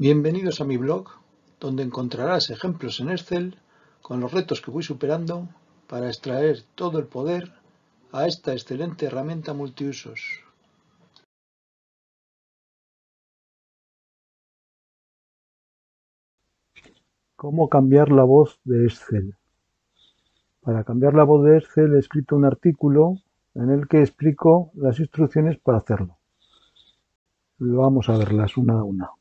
Bienvenidos a mi blog, donde encontrarás ejemplos en Excel con los retos que voy superando para extraer todo el poder a esta excelente herramienta multiusos. ¿Cómo cambiar la voz de Excel? Para cambiar la voz de Excel he escrito un artículo en el que explico las instrucciones para hacerlo. Vamos a verlas una a una.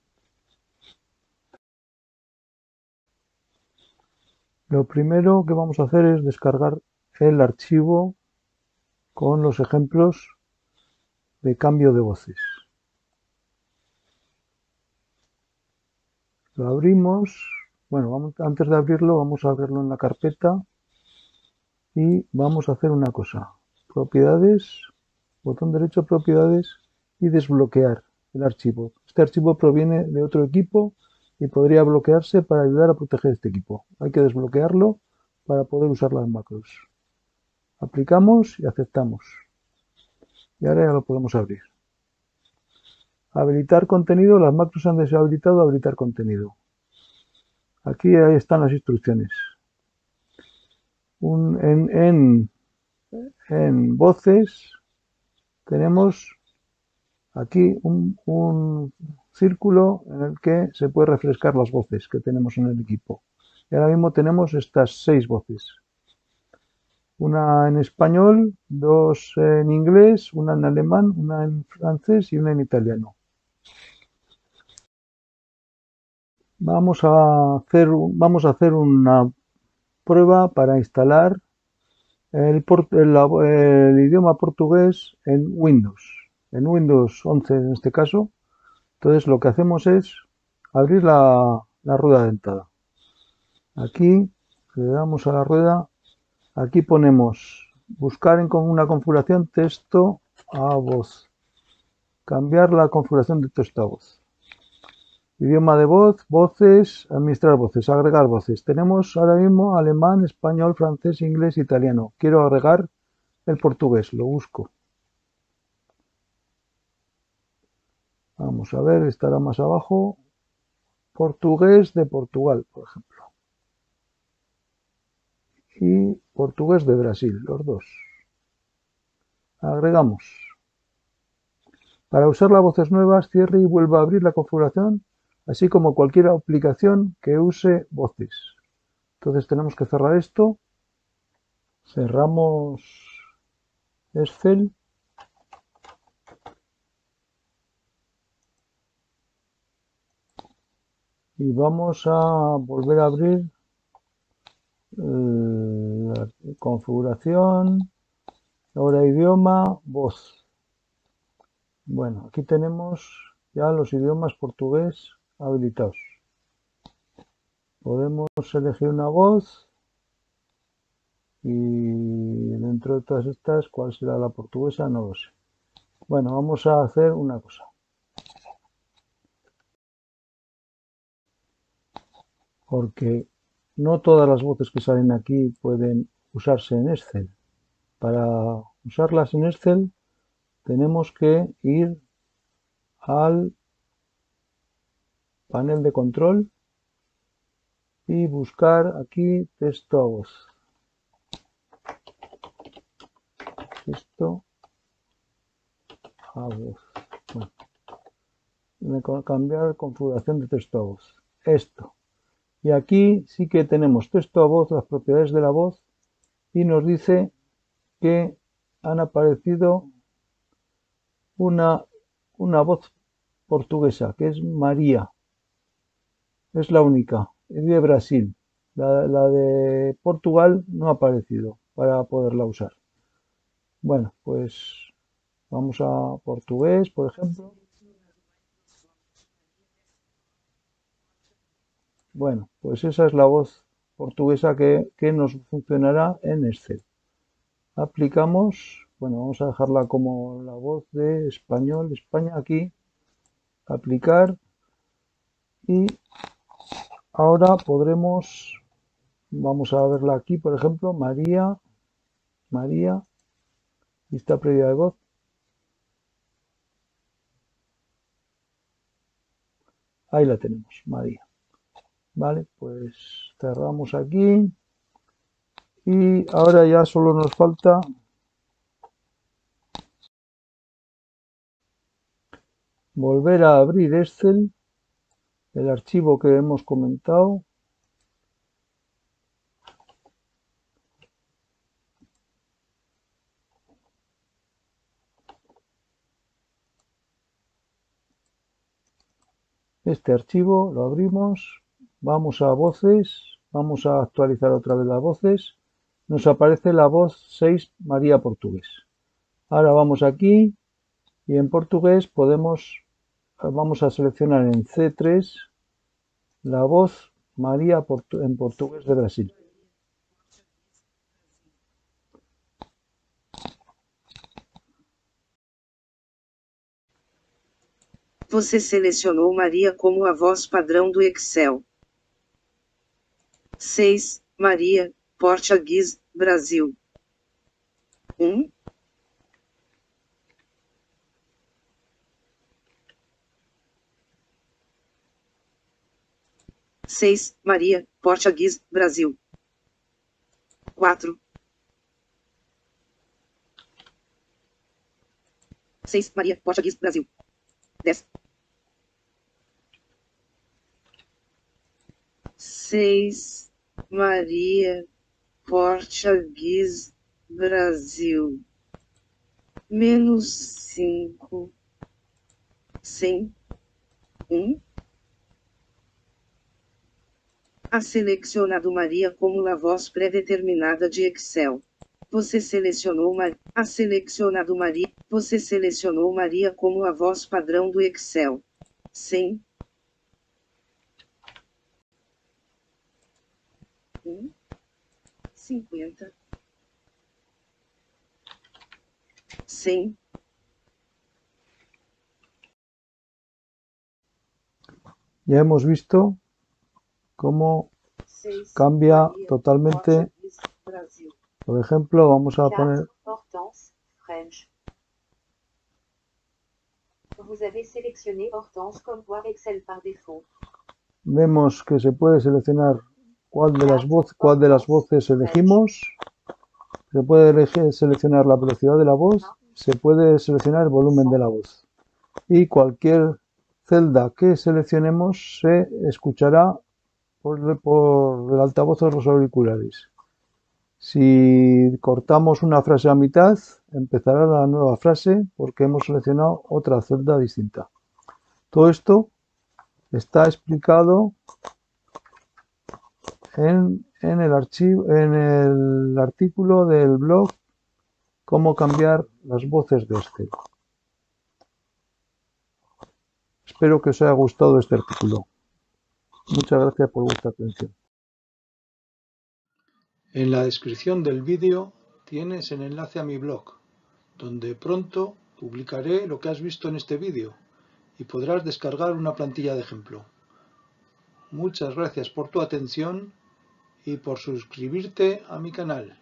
Lo primero que vamos a hacer es descargar el archivo con los ejemplos de cambio de voces. Lo abrimos, bueno, antes de abrirlo vamos a abrirlo en la carpeta y vamos a hacer una cosa. Propiedades, botón derecho, propiedades y desbloquear el archivo. Este archivo proviene de otro equipo y podría bloquearse para ayudar a proteger este equipo. Hay que desbloquearlo para poder usar las macros. Aplicamos y aceptamos. Y ahora ya lo podemos abrir. Habilitar contenido. Las macros han deshabilitado habilitar contenido. Aquí ahí están las instrucciones. en, en, voces tenemos aquí un, un círculo en el que se puede refrescar las voces que tenemos en el equipo. Y ahora mismo tenemos estas seis voces. Una en español, dos en inglés, una en alemán, una en francés y una en italiano. Vamos a hacer, vamos a hacer una prueba para instalar el, el idioma portugués en Windows, en Windows 11 en este caso. Entonces lo que hacemos es abrir la, rueda dentada. Aquí le damos a la rueda, aquí ponemos buscar en una configuración texto a voz. Cambiar la configuración de texto a voz. Idioma de voz, voces, administrar voces, agregar voces. Tenemos ahora mismo alemán, español, francés, inglés, italiano. Quiero agregar el portugués, lo busco. Vamos a ver, estará más abajo. Portugués de Portugal, por ejemplo. Y portugués de Brasil, los dos. Agregamos. Para usar las voces nuevas, cierre y vuelva a abrir la configuración, así como cualquier aplicación que use voces. Entonces tenemos que cerrar esto. Cerramos Excel y vamos a volver a abrir eh, la configuración, ahora idioma, voz. Bueno, aquí tenemos ya los idiomas portugués habilitados. Podemos elegir una voz y dentro de todas estas, ¿cuál será la portuguesa? No lo sé. Bueno, vamos a hacer una cosa. Porque no todas las voces que salen aquí pueden usarse en Excel. Para usarlas en Excel tenemos que ir al panel de control y buscar aquí texto a voz. Texto a voz. Bueno, cambiar configuración de texto a voz. Esto. Y aquí sí que tenemos texto a voz, las propiedades de la voz, y nos dice que han aparecido una, una voz portuguesa, que es María. Es la única, es de Brasil. La, la de Portugal no ha aparecido para poderla usar. Bueno, pues vamos a portugués, por ejemplo. Bueno, pues esa es la voz portuguesa que, nos funcionará en Excel. Aplicamos, bueno, vamos a dejarla como la voz de español, España aquí, aplicar y ahora podremos, vamos a verla aquí, por ejemplo, María, María, lista previa de voz, Ahí la tenemos, María. Vale, pues cerramos aquí. Y ahora ya solo nos falta volver a abrir Excel, el archivo que hemos comentado. Este archivo lo abrimos, vamos a voces, vamos a actualizar otra vez las voces, nos aparece la voz 6 María Portugués. Ahora vamos aquí y en portugués podemos vamos a seleccionar en C3 la voz María en portugués de Brasil. Você selecionou Maria como a voz padrão do Excel. 6. Maria, Português, Brasil. 1. seis, Maria, Português, Brasil. Quatro. Seis, Maria, Português, Brasil. Dez. Seis, Maria, Português, Brasil, menos cinco, cem, um. A selecionado Maria como a voz pré-determinada de Excel. Você selecionou Maria. A selecionado Maria. Você selecionou Maria como a voz padrão do Excel. Sim. 50, Ya hemos visto cómo cambia totalmente. Por ejemplo, vamos a poner. Vemos que se puede seleccionar cuál de las voces, cuál de las voces elegimos. Se puede elegir, seleccionar la velocidad de la voz, se puede seleccionar el volumen de la voz. Y cualquier celda que seleccionemos se escuchará por, el altavoz de los auriculares. Si cortamos una frase a mitad, empezará la nueva frase porque hemos seleccionado otra celda distinta. Todo esto está explicado en, el archivo, en el artículo del blog Cómo cambiar las voces de este. Espero que os haya gustado este artículo. Muchas gracias por vuestra atención. En la descripción del vídeo tienes el enlace a mi blog, donde pronto publicaré lo que has visto en este vídeo y podrás descargar una plantilla de ejemplo. Muchas gracias por tu atención y por suscribirte a mi canal.